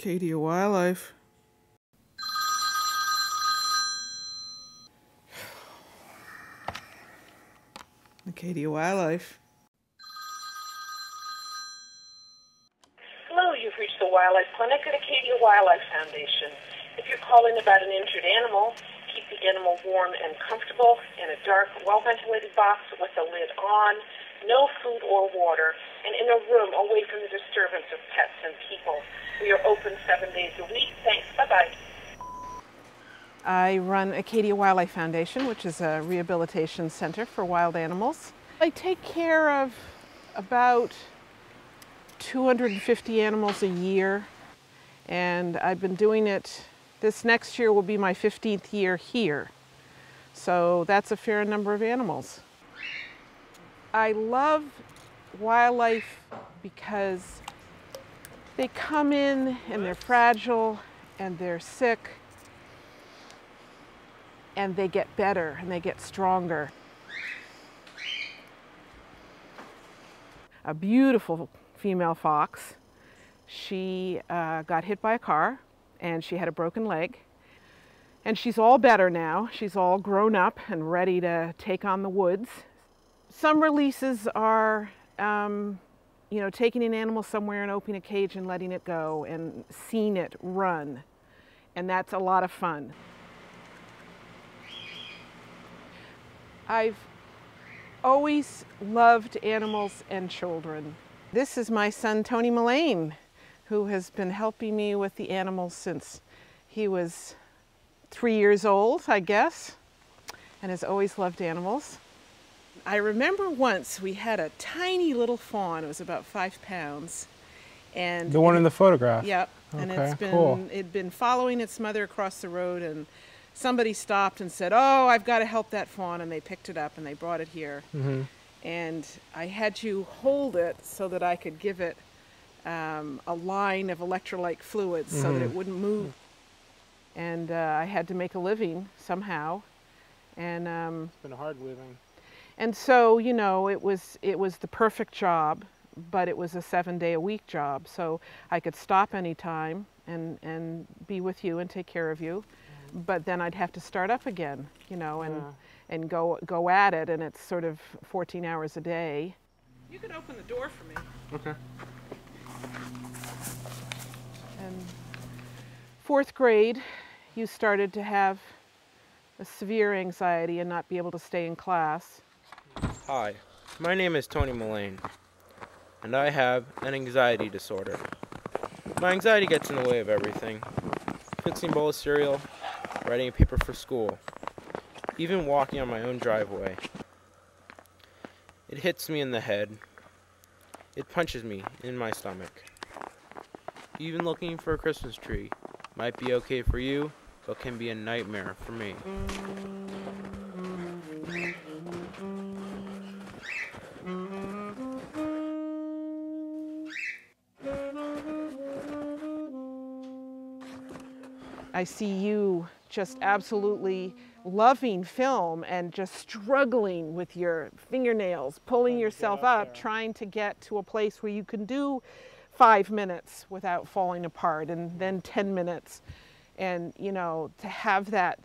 Acadia Wildlife. Acadia Wildlife. Hello, you've reached the Wildlife Clinic at Acadia Wildlife Foundation. If you're calling about an injured animal, keep the animal warm and comfortable in a dark, well ventilated box with the lid on, no food or water, and in a room away from the disturbance of pets and people. We are open seven days a week. Thanks. Bye bye. I run Acadia Wildlife Foundation, which is a rehabilitation center for wild animals. I take care of about 250 animals a year, and I've been doing it. This next year will be my 15th year here, so that's a fair number of animals. I love wildlife because they come in and they're fragile and they're sick and they get better and they get stronger. A beautiful female fox. She uh, got hit by a car and she had a broken leg. And she's all better now. She's all grown up and ready to take on the woods. Some releases are, um, you know, taking an animal somewhere and opening a cage and letting it go and seeing it run. And that's a lot of fun. I've always loved animals and children. This is my son Tony Mullane, who has been helping me with the animals since he was three years old, I guess, and has always loved animals. I remember once we had a tiny little fawn, it was about five pounds. And the one in the photograph. Yep. And it's been cool. it'd been following its mother across the road and somebody stopped and said, "Oh, I've got to help that fawn," and they picked it up and they brought it here. Mm-hmm. And I had to hold it so that I could give it um, a line of electrolyte fluids so that it Mhm. wouldn't move. And uh, I had to make a living somehow, and um, It's been a hard living. And so you know it was it was the perfect job, but it was a seven day a week job, so I could stop anytime and and be with you and take care of you, mm. but then I'd have to start up again, you know, and Yeah. and go go at it, and it's sort of 14 hours a day. You could open the door for me. Okay. And fourth grade, you started to have a severe anxiety and not be able to stay in class. Hi, my name is Tony Mullane, and I have an anxiety disorder. My anxiety gets in the way of everything fixing a bowl of cereal, writing a paper for school, even walking on my own driveway. It hits me in the head, it punches me in my stomach. Even looking for a Christmas tree might be okay for you, but can be a nightmare for me. I see you just absolutely loving film and just struggling with your fingernails, pulling yourself up, trying to get to a place where you can do five minutes without falling apart and then 10 minutes. And, you know, to have that,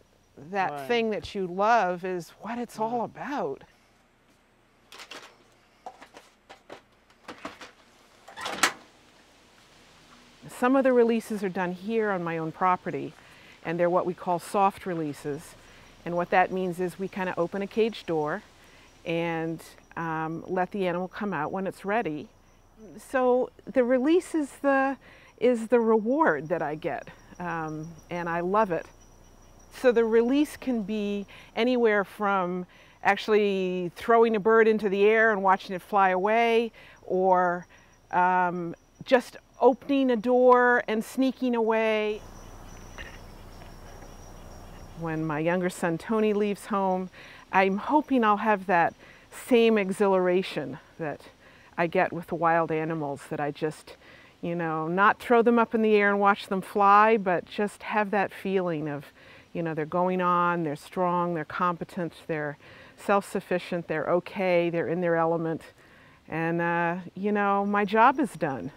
that Right. thing that you love is what it's all about. Some of the releases are done here on my own property, and they're what we call soft releases. And what that means is we kind of open a cage door and um, let the animal come out when it's ready. So the release is the, is the reward that I get, um, and I love it. So the release can be anywhere from actually throwing a bird into the air and watching it fly away, or um, just opening a door and sneaking away. When my younger son Tony leaves home, I'm hoping I'll have that same exhilaration that I get with the wild animals, that I just, you know, not throw them up in the air and watch them fly, but just have that feeling of, you know, they're going on, they're strong, they're competent, they're self-sufficient, they're okay, they're in their element. And, uh, you know, my job is done.